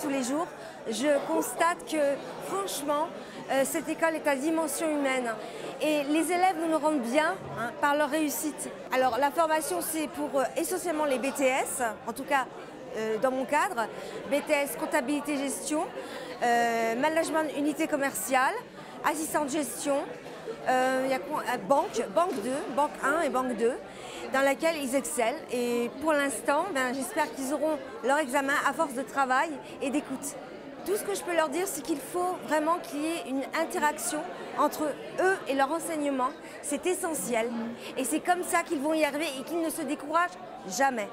tous les jours, je constate que franchement, euh, cette école est à dimension humaine. Et les élèves nous le rendent bien hein, par leur réussite. Alors la formation, c'est pour euh, essentiellement les BTS, en tout cas euh, dans mon cadre, BTS comptabilité gestion, management unité commerciale, assistante gestion, il y a banque, banque 2, banque 1 et banque 2 dans laquelle ils excellent. Et pour l'instant, ben, j'espère qu'ils auront leur examen à force de travail et d'écoute. Tout ce que je peux leur dire, c'est qu'il faut vraiment qu'il y ait une interaction entre eux et leur enseignement. C'est essentiel. Et c'est comme ça qu'ils vont y arriver et qu'ils ne se découragent jamais.